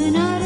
when I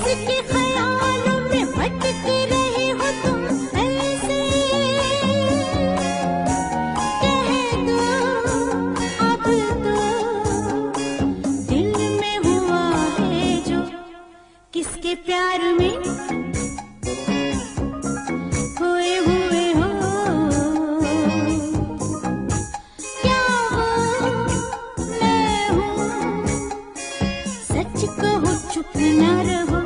with. कहो चुप न रहो।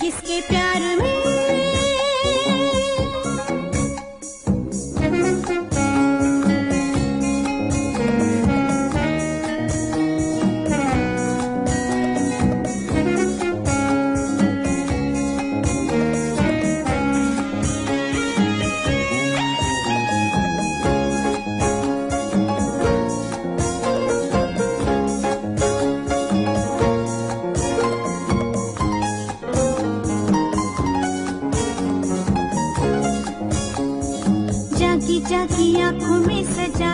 किसके प्यार में सजा की आँखों में सजा।